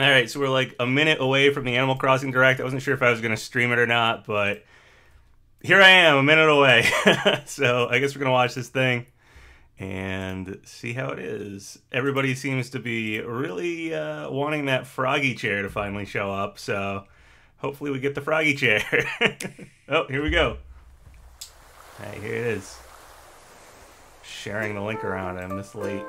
All right, so we're like a minute away from the Animal Crossing Direct. I wasn't sure if I was going to stream it or not, but here I am, a minute away. so I guess we're going to watch this thing and see how it is. Everybody seems to be really uh, wanting that froggy chair to finally show up, so hopefully we get the froggy chair. oh, here we go. Hey, here it is. Sharing the link around. I'm this late.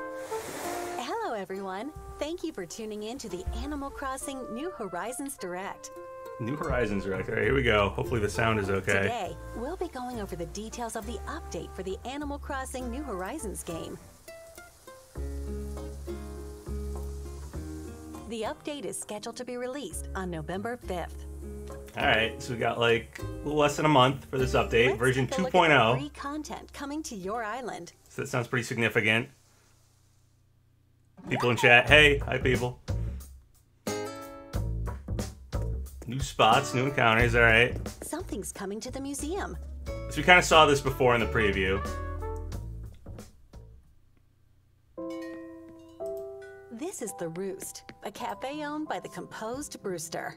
Hello, everyone. Thank you for tuning in to the Animal Crossing New Horizons Direct. New Horizons Direct. All right, here we go. Hopefully the sound is okay. Today, we'll be going over the details of the update for the Animal Crossing New Horizons game. The update is scheduled to be released on November 5th. All right, so we got like a little less than a month for this update, Let's version take a look at the 2.0. Free content coming to your island. So that sounds pretty significant. People in chat, hey, hi people. New spots, new encounters, all right. Something's coming to the museum. So we kind of saw this before in the preview. This is The Roost, a cafe owned by the composed Brewster.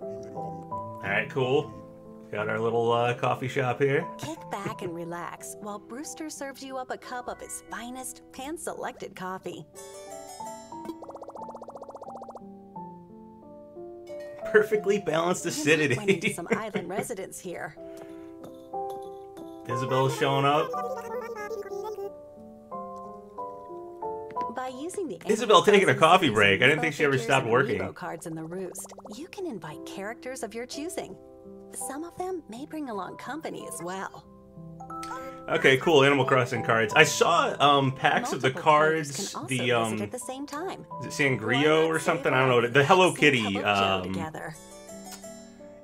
All right, cool. Got our little uh, coffee shop here. Kick back and relax while Brewster serves you up a cup of his finest, pan-selected coffee. Perfectly balanced acidity. run into some island residents here. Isabelle's showing up. By using the Isabelle taking a coffee break. I didn't think she ever stopped working. Cards in the Roost. You can invite characters of your choosing. Some of them may bring along company as well. Okay, cool. Animal Crossing cards. I saw um, packs of the cards. The um, at the same time. is it Sangrio or something? I don't know. The Hello Kitty um, together.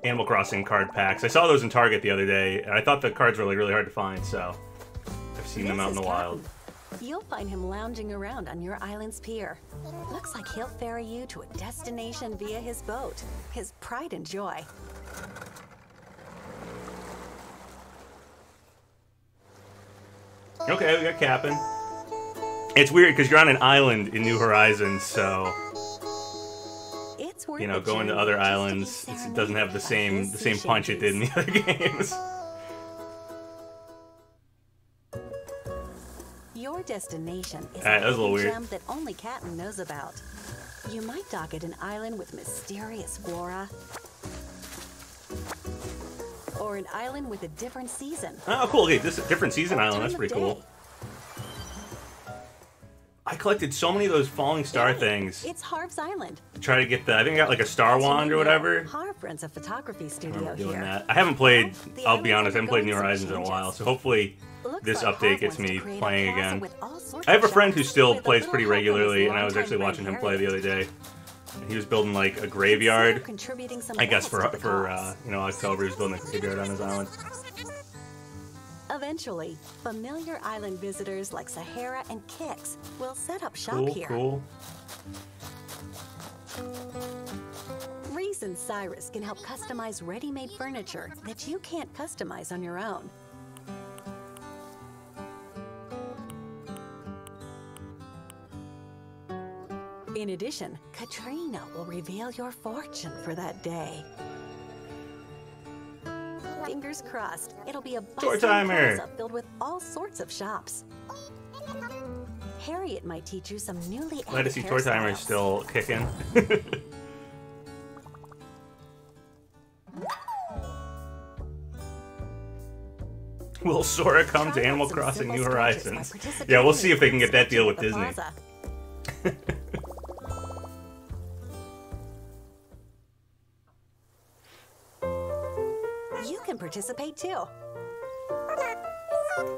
Animal Crossing card packs. I saw those in Target the other day, and I thought the cards were like really hard to find. So I've seen them out in the wild. You'll find him lounging around on your island's pier. Looks like he'll ferry you to a destination via his boat, his pride and joy. Okay, we got Kapp'n. It's weird because you're on an island in New Horizons, so you know going to other islands it doesn't have the same the same punch it did in the other games. Your destination is was a little hidden weird. gem that only Kapp'n knows about. You might dock at an island with mysterious flora, or an island with a different season. Oh, cool. Okay, this is a different season or island. That's pretty cool. I collected so many of those falling star things. It's Harv's Island. Try to get the. I think I got like a star you wand or whatever. Harv runs a photography I studio remember doing here. that. I haven't played. The I'll be honest. I haven't played New Horizons in a while, so hopefully Looks this like update Harv gets me playing again. with all sorts I have a friend who still plays pretty help from his regularly, and I was actually watching him play the other Harriet. Day. He was building like a graveyard. contributing some I guess for for uh, you know October, he was building a graveyard on his island. Eventually, familiar island visitors like Sahara and Kicks will set up shop Cool, here. cool. Reese and Cyrus can help customize ready-made furniture that you can't customize on your own. In addition, Katrina will reveal your fortune for that day. Fingers crossed, it'll be a Tour bustling timer. plaza filled with all sorts of shops. Harriet might teach you some newly Glad to see Tortimer is still kicking. Will Sora come Try to Animal Crossing New Horizons? Yeah, we'll see if they can get that deal with Disney. participate too.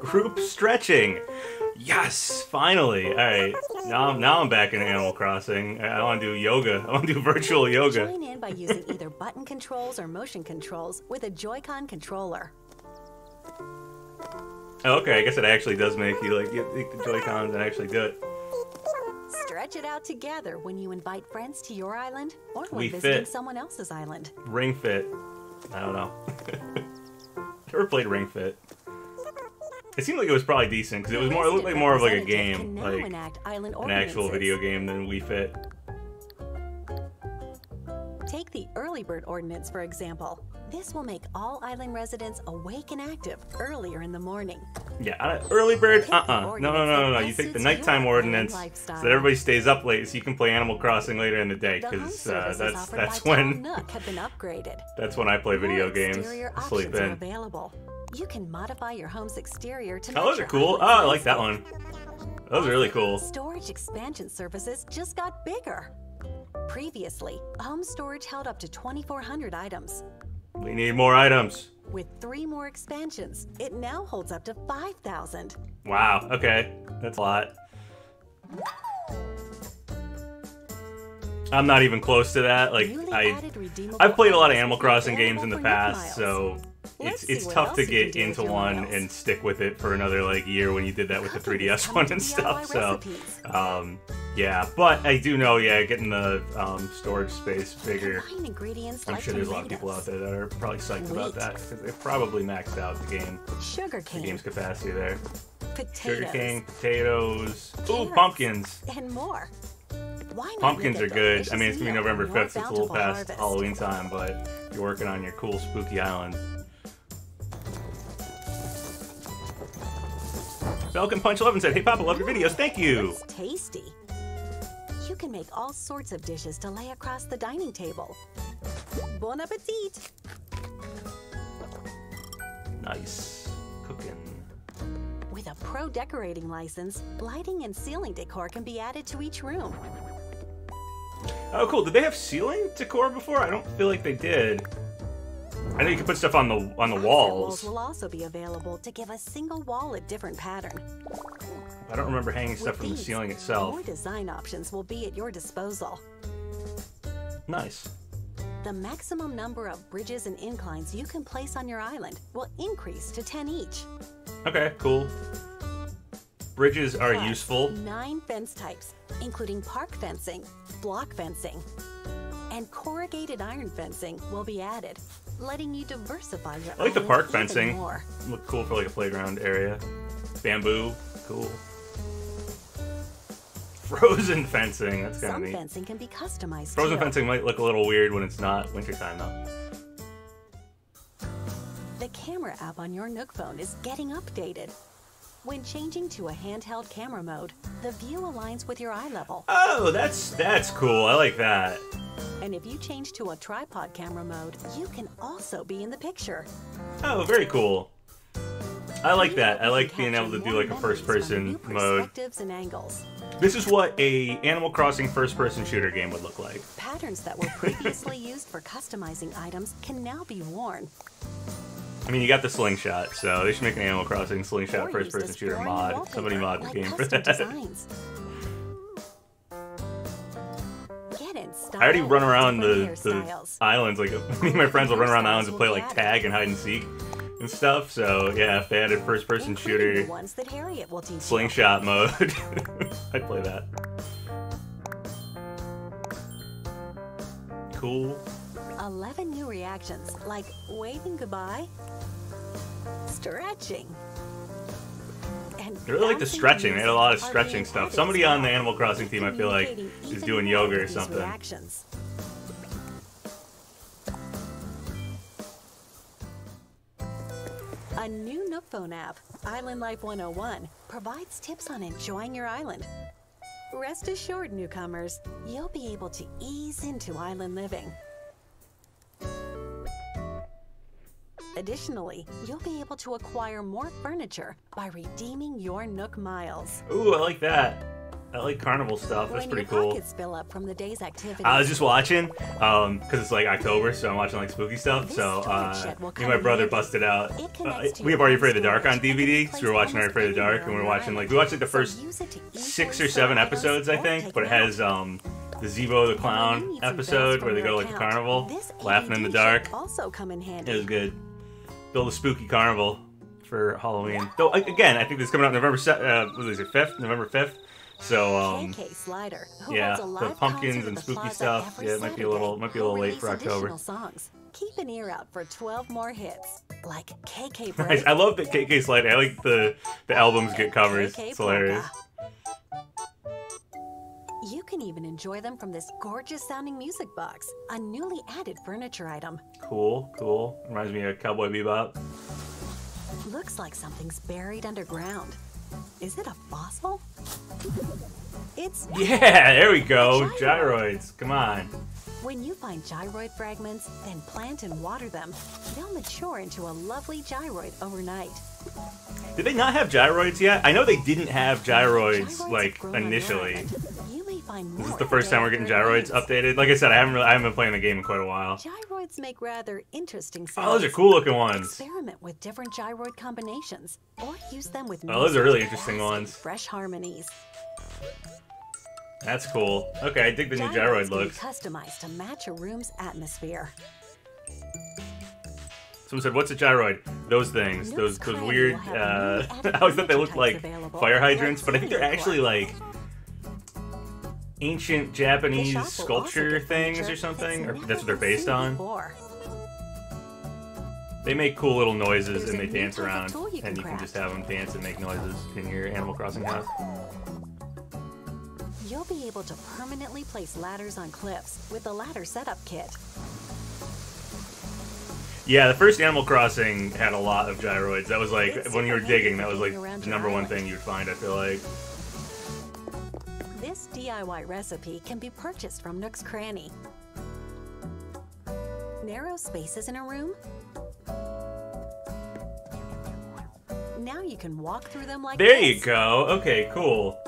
Group stretching. Yes, finally. All right, now I'm now I'm back in Animal Crossing. I want to do yoga. I want to do virtual yoga. Join in by using either button controls or motion controls with a Joy-Con controller. Oh, okay, I guess it actually does make you like you take the Joy Cons and actually do it. Stretch it out together when you invite friends to your island or when We visiting fit. someone else's island. Ring Fit. I don't know. Never played Ring Fit. It seemed like it was probably decent because it was more. It looked like more of like a game, like an actual video game than Wii Fit. Take the early bird ordinance, for example. This will make all island residents awake and active earlier in the morning. Yeah, early bird, uh-uh. No, no, no, no, no. You take the nighttime ordinance so that everybody stays up late so you can play Animal Crossing later in the day because uh, that's that's when Nook have been upgraded. that's when I play video games. Sleep in. available. You can modify your home's exterior to Oh, those are cool. Oh, I like that one. Those are really cool. Storage expansion services just got bigger. Previously, home storage held up to 2,400 items. We need more items. With three more expansions, it now holds up to 5,000. Wow. Okay, that's a lot. I'm not even close to that. Like I, I've played a lot of Animal Crossing games in the available for Nook past, so Let's it's it's tough to get into one and stick with it for another like year when you did that with the 3DS one and stuff. So, um, yeah. But I do know, yeah, getting the um, storage space bigger. Ingredients I'm sure there's a lot of people out there that are probably psyched about that because they've probably maxed out the game, sugar the cane, game's capacity there. potatoes, Sugarcane, potatoes, ooh, pumpkins. and more. Why not Pumpkins are good. I mean, it's gonna be November 5th, it's a little past harvest. Halloween time, but you're working on your cool spooky island. Falcon Punch 11 said, Hey Papa, love your videos. Thank you. Tasty. Make all sorts of dishes to lay across the dining table. Bon appetit! Nice. Cooking. With a pro decorating license, lighting and ceiling decor can be added to each room. Oh, cool. Did they have ceiling decor before? I don't feel like they did. I know you can put stuff on the on the Accent walls. will also be available to give a single wall a different pattern. I don't remember hanging stuff With from the ceiling itself. More design options will be at your disposal. Nice. The maximum number of bridges and inclines you can place on your island will increase to 10 each. Okay, cool. Bridges are Plus, useful. Nine fence types, including park fencing, block fencing, and corrugated iron fencing will be added, letting you diversify your I like the park fencing. more. Look cool for like a playground area. Bamboo, cool. Frozen fencing, that's kind of Some neat. fencing can be customized Frozen too. fencing might look a little weird when it's not wintertime though. The camera app on your Nook phone is getting updated. When changing to a handheld camera mode, the view aligns with your eye level. Oh, that's that's cool. I like that. And if you change to a tripod camera mode, you can also be in the picture. Oh, very cool. I like that. I like being able to do like a first-person mode. Perspectives and angles. This is what a Animal Crossing first person shooter game would look like. Patterns that were previously used for customizing items can now be worn. I mean, you got the slingshot, so they should make an Animal Crossing slingshot first-person shooter mod. Somebody mod the like game for that. designs. Get in style I already run around the, the islands like me and my friends will run around the islands and play like tag and hide and seek and stuff. So yeah, if they added first person shooter the ones that Harriet will teach you. slingshot mode, I'd play that. Cool. 11 new reactions, like waving goodbye, stretching. And I really like the stretching. They had a lot of stretching stuff. Somebody on the Animal Crossing team, I feel like, is doing yoga or something. Reactions. A new Nook phone app, Island Life 101, provides tips on enjoying your island. Rest assured, newcomers, you'll be able to ease into island living. Additionally, you'll be able to acquire more furniture by redeeming your Nook miles. Ooh, I like that. I like carnival stuff. That's when pretty your cool. fill up from the day's activities, I was just watching, um, because it's like October, so I'm watching like spooky stuff. This So, uh, me and my brother busted out. Uh, we have own Afraid of the Dark on DVD, so we were watching Already Afraid of the Dark, and we were anywhere watching like we watched like the first use it to six or seven episodes, I think. But it has um, the Zeebo the Clown When you need some bells episode where they go like a carnival, laughing in the dark. Also come in handy. It was good. Build a spooky carnival for Halloween. Though again, I think this is coming out November uh, what is it fifth, November fifth. So um, KK Slider, who yeah, the pumpkins and spooky stuff. Yeah, it might be a little- might be a little late for October. songs. Keep an ear out for 12 more hits, like KK. Break, I love that KK Slide. I like the the albums get covers. It's hilarious. You can even enjoy them from this gorgeous sounding music box, a newly added furniture item. Cool, cool. Reminds me of Cowboy Bebop. Looks like something's buried underground. Is it a fossil? It's Yeah, there we go. Gyroids. Gyroids. Come on. when you find gyroid fragments, then plant and water them, they'll mature into a lovely gyroid overnight. Did they not have gyroids yet? I know they didn't have gyroids, Gyroids like initially. Find This is the first time we're getting gyroids updated. Like I said, I haven't really, I haven't been playing the game in quite a while. Gyroids make rather interesting sounds. Oh, those are cool looking ones. Experiment with different gyroid combinations, or use them with Oh, those are really interesting ones. Fresh harmonies. That's cool. Okay, I dig the new Gyroids gyroid can be look. customized to match a room's atmosphere. Someone said, "What's a gyroid?" Those things, those those weird. Uh, I always thought they looked like available, fire hydrants, but I think they're actually like ancient Japanese shop will also sculpture things or something, or that's what they're based on. They make cool little noises There's and they dance around, tool you can and you can just have them dance and make noises in your Animal Crossing house. You'll be able to permanently place ladders on cliffs with the ladder setup kit. Yeah, the first Animal Crossing had a lot of gyroids. That was like It's when you were digging, that was like the number one island. thing you'd find. I feel like. This DIY recipe can be purchased from Nook's Cranny. Narrow spaces in a room? Now you can walk through them like There you go. Okay, cool.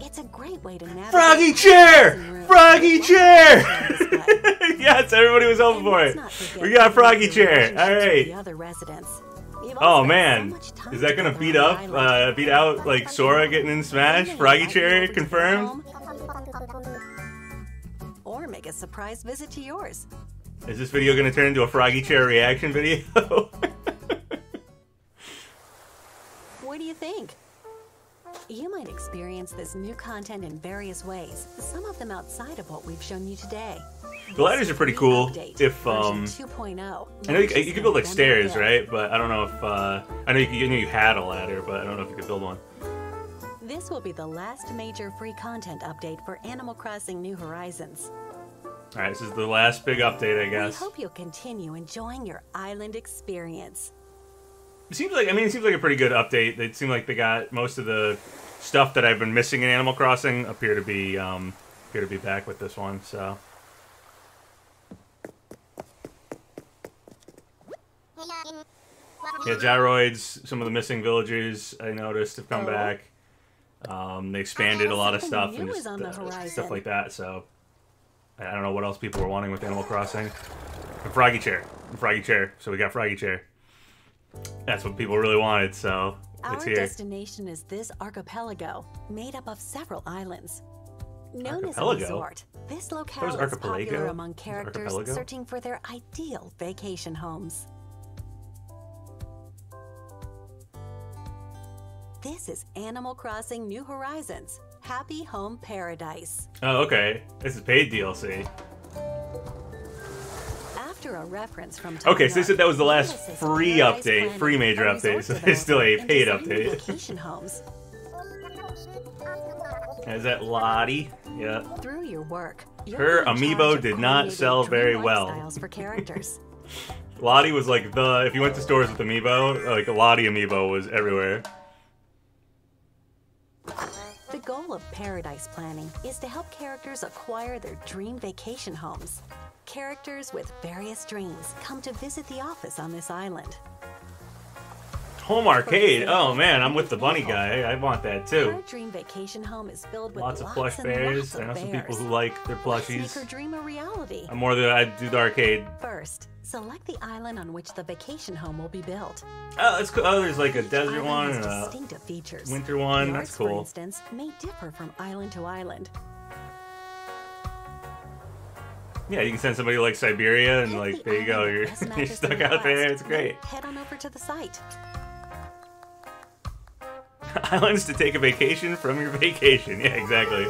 It's a great way to navigate Froggy chair! Froggy chair! options on display. yes, everybody was hoping for it. We got a froggy chair. All right. The other residents. Oh spent so man, is that gonna beat up, uh, beat out like Sora getting in Smash? Froggy invite you chair over to their confirmed. Or make a surprise visit to yours. Is this video gonna turn into a Froggy chair reaction video? What do you think? You might experience this new content in various ways, some of them outside of what we've shown you today. The ladders are pretty cool. If, um, version 2.0 I know you, you could build like stairs, right? But I don't know if uh, I know you, you knew you had a ladder, but I don't know if you could build one. This will be the last major free content update for Animal Crossing New Horizons. All right, this is the last big update, I guess. We guess. hope you'll continue enjoying your island experience. It seems like I mean, it seems like a pretty good update. It seemed like they got most of the stuff that I've been missing in Animal Crossing appear to be um, appear to be back with this one. So yeah, gyroids. Some of the missing villagers I noticed have come Oh. back. Um, they expanded a lot of stuff and just uh, stuff like that. So I don't know what else people were wanting with Animal Crossing. A Froggy chair, a Froggy chair. So we got Froggy chair. That's what people really wanted. So Our it's here. destination is this archipelago, made up of several islands. Known as a resort, this locale is popular among characters searching for their ideal vacation homes. This is Animal Crossing New Horizons, Happy Home Paradise. Oh, okay. This is paid DLC. After a reference from Okay, so they said that was the last free update, free major update, so there's still a paid update. Homes. Is that Lottie? Yeah. Through your work, Her amiibo did not sell very well. for characters. Lottie was like the. If you went to stores with amiibo, like a Lottie amiibo was everywhere. The goal of Paradise Planning is to help characters acquire their dream vacation homes. Characters with various dreams come to visit the office on this island. Home arcade. Oh man, I'm with the bunny guy. I want that Her too. dream vacation home is filled with Lots lots, of plush bears. I know some people who like their Let's make her plushies. dream a reality. I'm more the I do the arcade. First, select the island on which the vacation home will be built. Oh, that's cool. Oh, there's like a Each desert one and a distinctive features. winter one. That's cool. for instance, may differ from island to island. Yeah, you can send somebody to, like Siberia and Pick like the there you go. You're, you're stuck out there. It's great. Head on over to the site. Islands to take a vacation from your vacation. Yeah, exactly.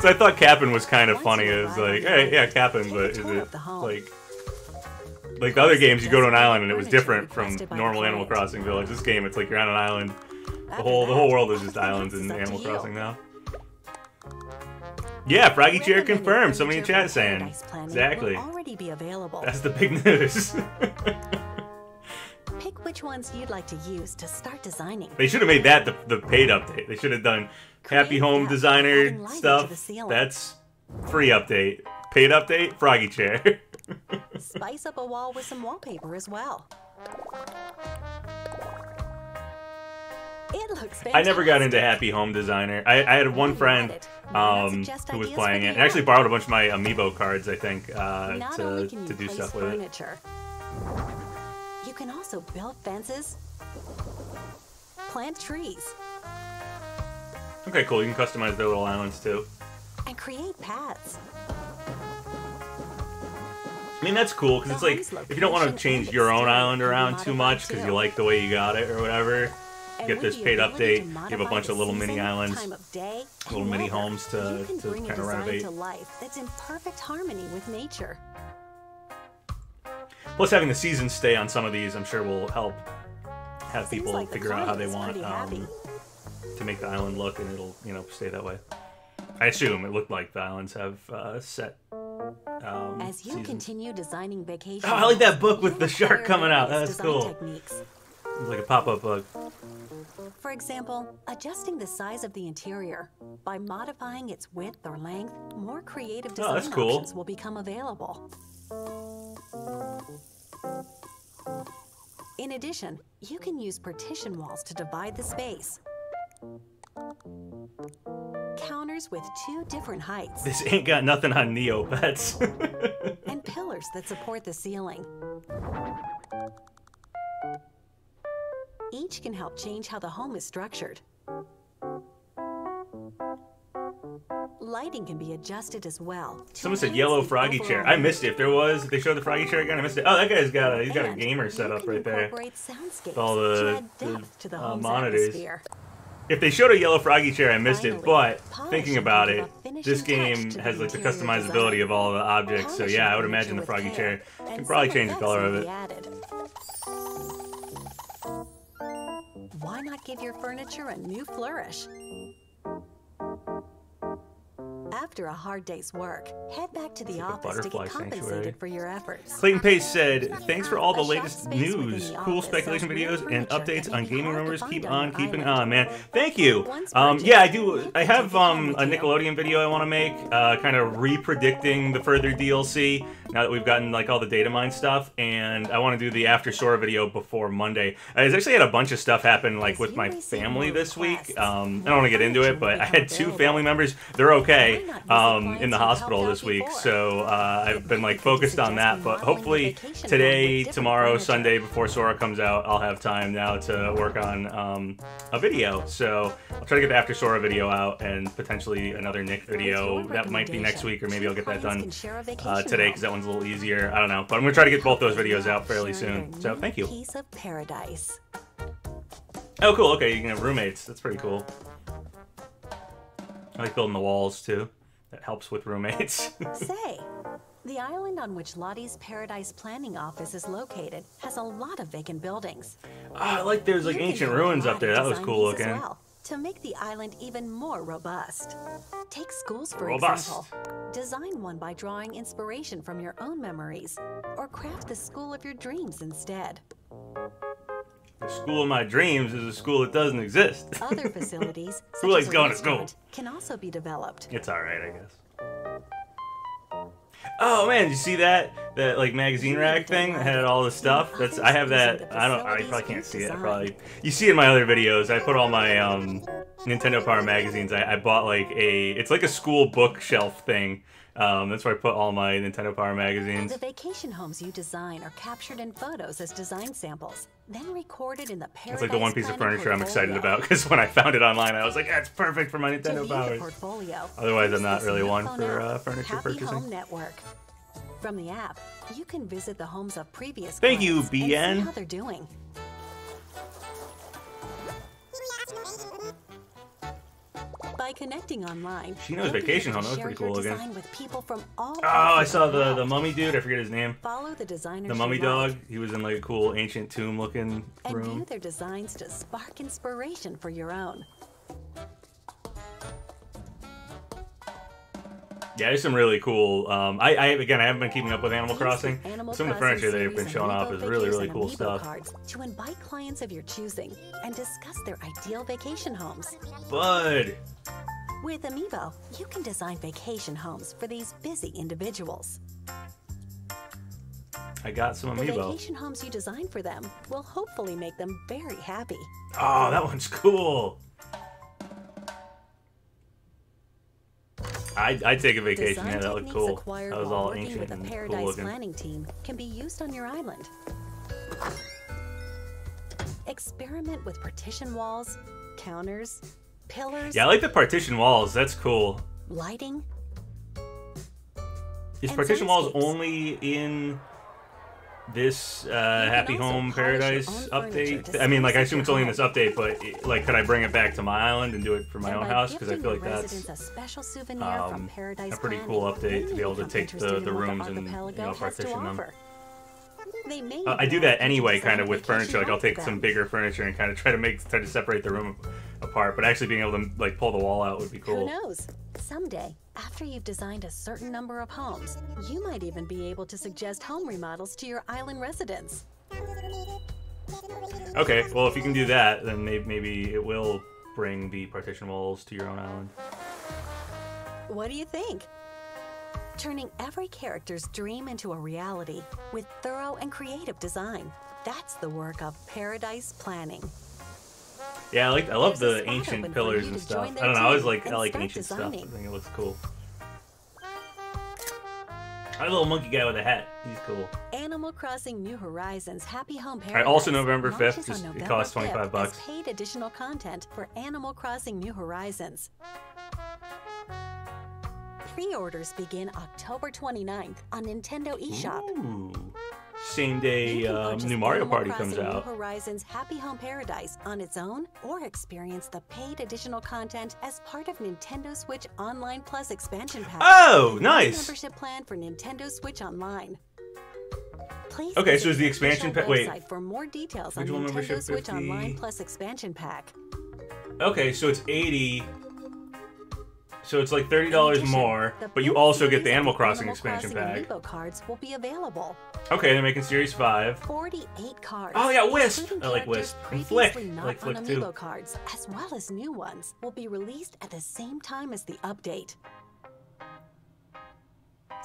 So I thought Kapp'n was kind of Once funny. It was like, hey, yeah, Kapp'n, but is it of the home. like like the other games? You go to an island and it was different from requested by the normal Animal. Crossing Village. This game, it's like you're on an island. The whole the whole world is just islands in is up to Animal. Crossing now. Yeah, Froggy Chair confirmed. Somebody in chat saying. Exactly. Already be available. That's the big news. Pick which ones you'd like to use to start designing. they should have made that the, the paid update. They should have done Happy Home Designer adding lighting to stuff. That's free update. Paid update, Froggy Chair. Spice up a wall with some wallpaper as well. It looks fantastic. I never got into Happy Home Designer. I, I had one friend you're at it, why not um, who was playing it, and actually borrowed a bunch of my amiibo cards. I think uh, to to do stuff with it. furniture, you can also build fences, plant trees, Okay, cool. You can customize their little islands too. and create paths. I mean, that's cool because it's like if you don't want to change your own island around too much because you like the way you got it or whatever, get this paid update. You have a bunch of little mini islands. day, little mini homes to- to kinda renovate. to life that's in perfect harmony with nature. Plus, having the seasons stay on some of these, I'm sure will help have people like figure out how they want um, to make the island look, and it'll you know stay that way. I assume it looked like the islands have uh, set. Um, As you seasons. continue designing vacation, Oh, I like that book with the shark coming out. That's cool. Techniques. It's like a pop-up book. For example, adjusting the size of the interior. By modifying its width or length, more creative Oh, design that's cool. options will become available. In addition, you can use partition walls to divide the space. With two different heights This ain't got nothing on Neopets. and pillars that support the ceiling. Each can help change how the home is structured. Lighting can be adjusted as well. Someone said yellow froggy chair. I missed it. If there was, if they showed the froggy chair again, I missed it. Oh, that guy's got a he's got a gamer you set up right there. soundscapes all the- the, to the uh, monitors. atmosphere. If they showed a yellow froggy chair, I missed it. But thinking about it, this game has like the customizability of all the objects. So yeah, I would imagine the froggy chair can probably change the color of it. Why not give your furniture a new flourish? After a hard day's work, head back to the like office to get sanctuary. compensated for your efforts. Clayton Pace said, "Thanks for all the latest news, cool speculation videos, and updates on gaming rumors. Keep on keeping on, man. Thank you. Um, yeah, I do. I have um, a. Nickelodeon video I want to make, uh, kind of re-predicting the further DLC. Now that we've gotten like all the data mine stuff, and I want to do the after Sora video before Monday. I actually had a bunch of stuff happen like with my family this week. Um, I don't want to get into it, but I had two family members. They're okay Why not visit um, in the hospital this week, so uh, I've been like It could be focused on that. But hopefully today, tomorrow. Sunday before Sora comes out, I'll have time now to work on um, a video. So I'll try to get the after Sora video out and potentially another Nick video. That might be next week, or maybe I'll get that done can share a uh, today because that one's a little easier. I don't know, but I'm gonna try to get both those videos out fairly soon. So thank you. Piece of paradise. Oh, cool. Okay, you can have roommates. That's pretty cool. I like building the walls too. That helps with roommates. Say, the island on which Lottie's Paradise Planning Office is located has a lot of vacant buildings. Ah, I like there's like You ancient ruins up there. That was cool looking. well, to make the island even more robust. Take schools for Robust. example. Design one by drawing inspiration from your own memories, or craft the school of your dreams instead. The school of my dreams is a school that doesn't exist. Other facilities, such Who likes going to school? can also be developed. it's all right, I guess. Oh man, you see that that like magazine rack thing that had all the stuff? That's I have that. I don't. I probably can't see it. I probably you see it in my other videos. I put all my um Nintendo Power magazines. I, I bought like a. It's like a school bookshelf thing. Um, that's where I put all my Nintendo Power magazines. The vacation homes you design are captured in photos as design samples, then recorded in the It's Paradise like the one piece of Planning furniture I'm excited about because when I found it online, I was like, "That's perfect for my To Nintendo view the Powers." portfolio, Otherwise, I'm not really one for, uh, furniture Happy purchasing. Home Network. From the app, you can visit the homes of previous Thank you, clients and see BN. how they're doing. By connecting online, She knows Vacation Home. That was pretty cool design with people from all Oh, I saw the the mummy dude. I forget his name. Follow the designer. The mummy dog. He was in like a cool ancient tomb looking room. and view their designs to spark inspiration for your own. Yeah, there's some really cool. Um, I, I again, I haven't been keeping up with Animal Crossing. Animal some of the furniture they've been showing off is really, really cool stuff. Cards to invite clients of your choosing and discuss their ideal vacation homes. Bud, With Amiibo, you can design vacation homes for these busy individuals. I got some Amiibo. The vacation homes you design for them will hopefully make them very happy. Oh, that one's cool. I I take a vacation. Design Yeah, that looked cool. That was all ancient with a and cool looking. planning team can be used on your island. Experiment with partition walls, counters, pillars, Yeah, I like the partition walls. That's cool. lighting, Is partition walls only in this uh, Happy Home Paradise update? I mean, like I assume it's only in this update, but it- like, could I bring it back to my island and do it for my own house? Because I feel like that's a special souvenir um, from Paradise a pretty cool update to be able to take the- the rooms and, you know, partition them. They may Uh, I do that want you to anyway, kind of with furniture. Like I'll take some bigger furniture and kind of try to make try to separate the room apart. But actually being able to like pull the wall out would be cool. Who knows? Someday, after you've designed a certain number of homes, you might even be able to suggest home remodels to your island residents. Okay, well if you can do that, then may- maybe it will bring the partition walls to your own island. What do you think? Turning every character's dream into a reality with thorough and creative design. That's the work of Paradise Planning. Yeah, I like I love There's the ancient pillars and stuff. I don't know. I always like I like ancient stuff. I think it looks cool. Our little monkey guy with a hat. He's cool. Animal Crossing New Horizons Happy Home right, Paradise. also November 5th, just- on it costs 25 bucks. Paid additional content for Animal Crossing New Horizons. Pre-orders begin October 29th on Nintendo eShop. Ooh. Same day um, new Mario Party comes Crossing out. New Horizons Happy Home Paradise on its own, or experience the paid additional content as part of Nintendo Switch Online Plus expansion pack. Oh, nice. Membership plan for Nintendo Switch Online. Please Okay, so is the expansion official pa- wait. for more details on Nintendo Switch 50. Online Plus expansion pack. Okay, so it's 80. So it's like $30 more, but you also get the Animal Crossing Animal expansion Crossing pack. Cards will be available. Okay, they're making Series 5. 48 cards. Oh, yeah, Wisp. I like Wisp. And Flick. I not like Flick, on too. Cards, as well as new ones, will be released at the same time as the update.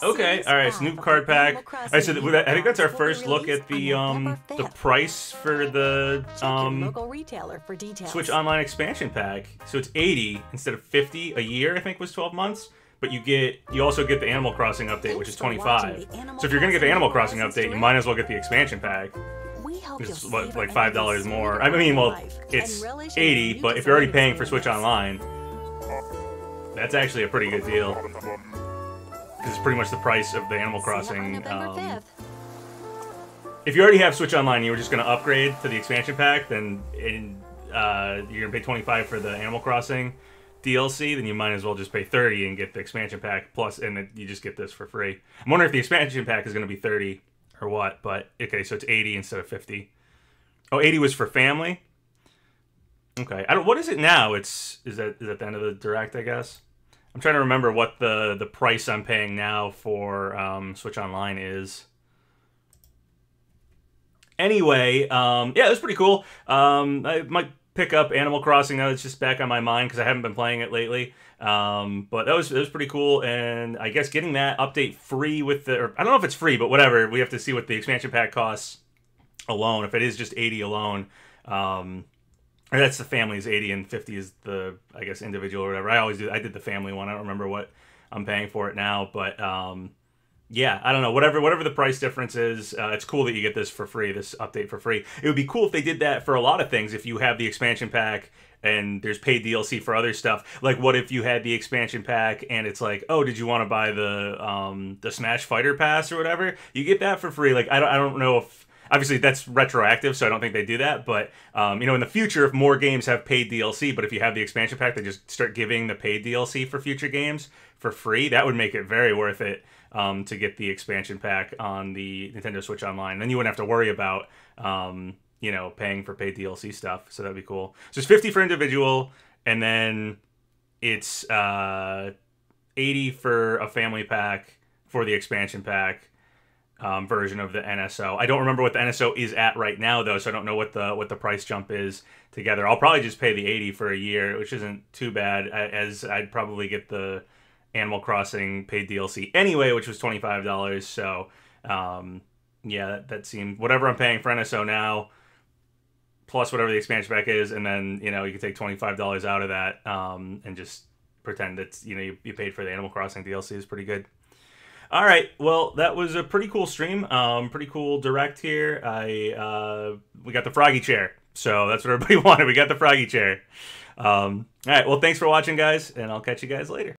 Okay, all right, so new five of card pack. Right, Crossing so I think that's our cards will be first look at the um the price for the um local retailer for details. Switch Online expansion pack. So it's 80 instead of 50 a year. I think was 12 months. But you get you also get the Animal Crossing update, which is Thanks for watching 25. So if you're gonna get the Animal Crossing update, you might as well get the expansion pack. It's what, like five dollars more. I mean, well, it's 80, but if you're already paying for Switch. Online, that's actually a pretty good deal. Because it's pretty much the price of the Animal See ya on Crossing. Um, 5th. if you already have Switch Online, and you were just going to upgrade to the expansion pack, then in, uh, you're going to pay 25 for the Animal Crossing DLC. Then you might as well just pay 30 and get the expansion pack plus, and then you just get this for free. I'm wondering if the expansion pack is going to be 30 or what. But okay, so it's 80 instead of 50. Oh, 80 was for family. Okay, I don't. What is it now? It's is that is that the end of the direct? I guess. I'm trying to remember what the the price I'm paying now for um, Switch Online is. Anyway, um, yeah, it was pretty cool. Um, I might pick up Animal Crossing now. It's just back on my mind because I haven't been playing it lately. Um, but that was that was pretty cool, and I guess getting that update free with the or I don't know if it's free, but whatever. We have to see what the expansion pack costs alone. If it is just 80 alone, um, or that's the family's 80 and 50 is the I guess individual or whatever. I always do. I did the family one. I don't remember what I'm paying for it now, but um, yeah, I don't know. Whatever whatever the price difference is, uh, it's cool that you get this for free. This update for free. It would be cool if they did that for a lot of things. If you have the expansion pack and there's paid DLC for other stuff. Like what if you had the expansion pack and it's like, oh, did you want to buy the um, the Smash Fighter Pass or whatever? You get that for free. Like I don't I don't know if obviously that's retroactive, so I don't think they do that. But um, you know, in the future, if more games have paid DLC, but if you have the expansion pack, they just start giving the paid DLC for future games for free. That would make it very worth it um, to get the expansion pack on the Nintendo Switch Online. Then you wouldn't have to worry about um, you know paying for paid DLC stuff. So that'd be cool. So it's fifty for individual, and then it's uh, 80 for a family pack for the expansion pack um, version of the NSO. I don't remember what the NSO is at right now though, so I don't know what the what the price jump is together. I'll probably just pay the 80 for a year, which isn't too bad as I'd probably get the Animal Crossing paid DLC anyway, which was $25. So, um, yeah, that, that seemed whatever I'm paying for NSO now plus whatever the expansion pack is, and then you know you can take twenty five dollars out of that um, and just pretend it's you know you, you paid for the Animal Crossing DLC is pretty good. All right, well that was a pretty cool stream, um, pretty cool direct here. I uh, we got the Froggy chair, so that's what everybody wanted. We got the Froggy chair. Um, all right, well thanks for watching, guys, and I'll catch you guys later.